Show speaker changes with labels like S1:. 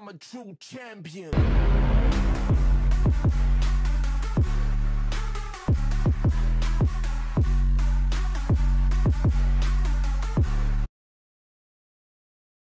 S1: I'm a true champion.